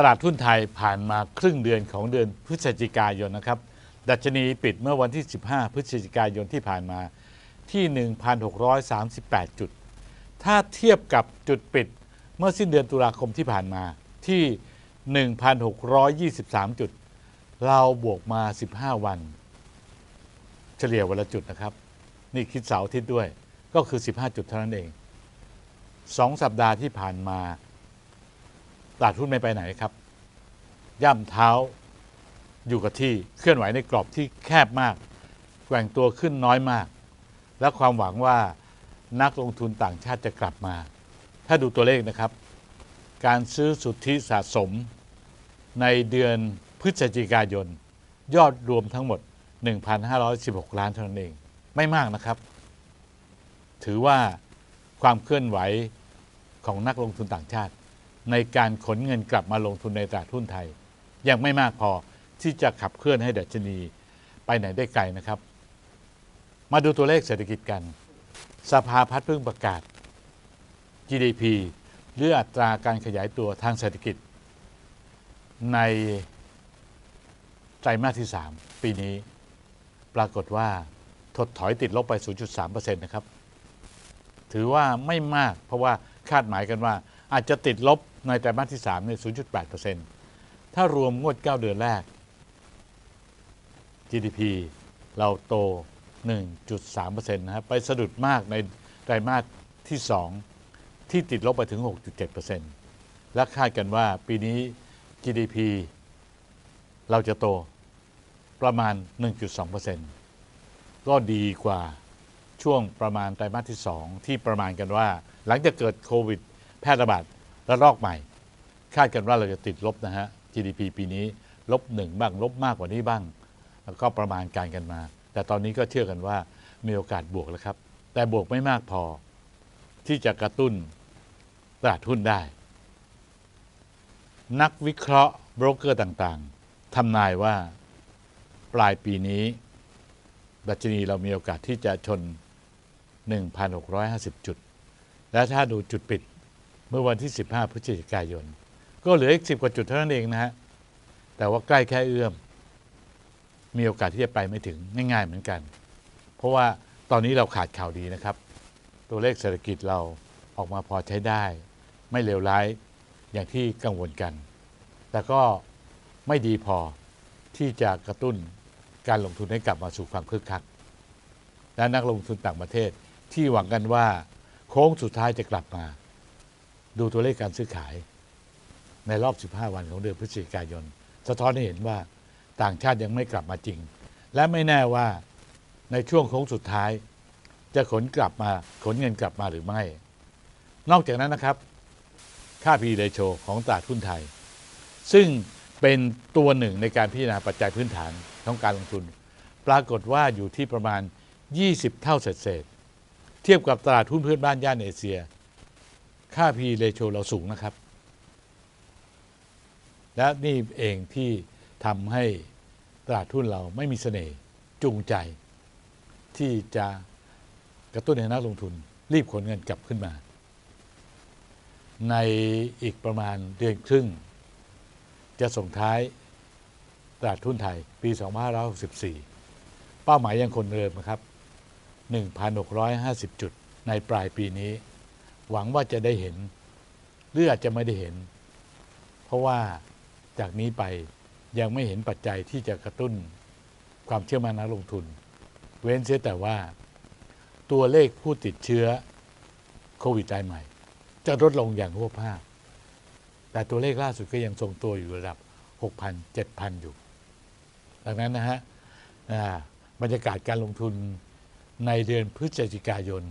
ตลาดหุ้นไทยผ่านมาครึ่งเดือนของเดือนพฤศจิกายนนะครับ ดัชนีปิดเมื่อวันที่ 15 พฤศจิกายนที่ผ่านมาที่ 1,638 จุด ถ้าเทียบกับจุดปิดเมื่อสิ้นเดือนตุลาคมที่ผ่านมาที่ 1,623 จุด เราบวกมา 15 วัน เฉลี่ยวันละจุดนะครับ นี่คิดเสาร์อาทิตย์ด้วยก็คือ 15 จุดเท่านั้นเองสองสัปดาห์ที่ผ่านมา ตลาดหุ้นไม่ไปไหนครับ ย่ำเท้าอยู่กับที่เคลื่อนไหวในกรอบที่แคบมาก แกว่งตัวขึ้นน้อยมาก และความหวังว่านักลงทุนต่างชาติจะกลับมา ถ้าดูตัวเลขนะครับ การซื้อสุทธิสะสม ในเดือนพฤศจิกายน ยอดรวมทั้งหมด 1,516 ล้านเท่านั้นเอง ไม่มากนะครับ ถือว่าความเคลื่อนไหวของนักลงทุนต่างชาติ ในการขนเงินกลับมาลงทุนในตลาดหุ้นไทย ยังไม่มากพอที่จะขับเคลื่อนให้ดัชนีไปไหนได้ไกลนะครับ มาดูตัวเลขเศรษฐกิจกัน สภาพัฒน์เพิ่งประกาศ GDP หรืออัตราการขยายตัวทางเศรษฐกิจ ในไตรมาสที่ 3 ปีนี้ ปรากฏว่าถดถอยติดลบไป 0.3%นะครับ ถือว่าไม่มากเพราะว่าคาดหมายกันว่าอาจจะติดลบ ในไตรมาสที่3เนี่ย0.8%ถ้ารวมงวด 9 เดือนแรก GDP เราโต 1.3%นะครับไปสะดุดมากในไตรมาสที่ 2 ที่ติดลบไปถึง 6.7%และคาดกันว่าปีนี้ GDP เราจะโตประมาณ 1.2%ก็ดีกว่าช่วงประมาณไตรมาสที่ 2 ที่ประมาณกันว่า หลังจากเกิดโควิด แพร่ระบาด ระลอกใหม่ คาดกันว่าเราจะติดลบนะฮะ GDP ปีนี้ลบหนึ่งบ้างลบมากกว่านี้บ้าง แล้วก็ประมาณการกันมา แต่ตอนนี้ก็เชื่อกันว่ามีโอกาสบวกแล้วครับ แต่บวกไม่มากพอที่จะกระตุ้นตลาดหุ้นได้ นักวิเคราะห์โบรกเกอร์ต่างๆทำนายว่าปลายปีนี้ดัชนีเรามีโอกาสที่จะชน 1,650 จุด และถ้าดูจุดปิด เมื่อวันที่ 15 พฤศจิกายน ก็เหลืออีก 10 กว่าจุดเท่านั้นเองนะฮะ แต่ว่าใกล้แค่เอื้อม มีโอกาสที่จะไปไม่ถึงง่ายๆเหมือนกัน เพราะว่าตอนนี้เราขาดข่าวดีนะครับ ตัวเลขเศรษฐกิจเราออกมาพอใช้ได้ ไม่เลวร้ายอย่างที่กังวลกัน แต่ก็ไม่ดีพอที่จะกระตุ้นการลงทุนให้กลับมาสู่ความคึกคัก และนักลงทุนต่างประเทศที่หวังกันว่าโค้งสุดท้ายจะกลับมา ดูตัวเลขการซื้อขาย ในรอบ 15 วันของเดือนพฤศจิกายน สะท้อนให้เห็นว่าต่างชาติยังไม่กลับมาจริง และไม่แน่ว่าในช่วงโค้งสุดท้าย จะขนกลับมาขนเงินกลับมาหรือไม่ นอกจากนั้นนะครับ ค่า P ratio ของตลาดหุ้นไทย ซึ่งเป็นตัวหนึ่งในการพิจารณาปัจจัยพื้นฐานของการลงทุน ปรากฏว่าอยู่ที่ประมาณ 20 เท่าเศษเทียบกับตลาดหุ้นเพื่อนบ้านย่านเอเชีย ค่า P ratio เราสูงนะครับ และนี่เองที่ทำให้ตลาดหุ้นเราไม่มีเสน่ห์จูงใจ ที่จะกระตุ้นให้นักลงทุนรีบขนเงินกลับขึ้นมา ในอีกประมาณเดือนครึ่ง จะส่งท้ายตลาดทุนไทยปี 2564 เป้าหมายยังคงเดิมนะครับ 1,650 จุดในปลายปีนี้ หวังว่าจะได้เห็น หรืออาจจะไม่ได้เห็น เพราะว่าจากนี้ไปยังไม่เห็นปัจจัยที่จะกระตุ้นความเชื่อมั่นนักลงทุน เว้นเสียแต่ว่า ตัวเลขผู้ติดเชื้อโควิดรายใหม่ จะลดลงอย่างรวบภาพ แต่ตัวเลขล่าสุดก็ยังทรงตัวอยู่ระดับ 6,000 7,000 อยู่ ดังนั้นนะฮะบรรยากาศการลงทุนในเดือนพฤศจิกายน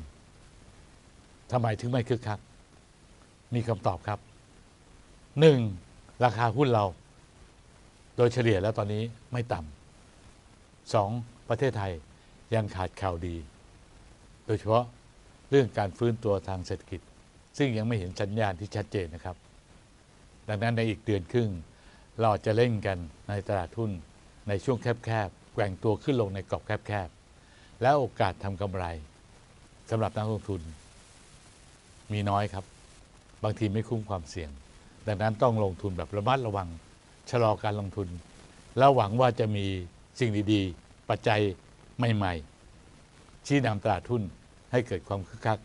ทำไมถึงไม่คึกคัก มีคำตอบครับ 1. ราคาหุ้นเรา โดยเฉลี่ยแล้วตอนนี้ไม่ต่ำสองประเทศไทยยังขาดข่าวดี โดยเฉพาะเรื่องการฟื้นตัวทางเศรษฐกิจ ซึ่งยังไม่เห็นสัญญาณที่ชัดเจนนะครับ ดังนั้นในอีกเดือนครึ่ง เราจะเล่นกันในตลาดทุนในช่วงแคบๆแกว่งตัวขึ้นลงในกรอบแคบๆและโอกาสทำกำไรสำหรับนักลงทุน มีน้อยครับ บางทีไม่คุ้มความเสี่ยง ดังนั้นต้องลงทุนแบบระมัดระวัง ชะลอการลงทุน แล้วหวังว่าจะมีสิ่งดีๆ ปัจจัยใหม่ๆ ชี้นำตลาดทุนให้เกิดความคึกคัก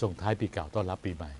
ส่งท้ายปีเก่าต้อนรับปีใหม่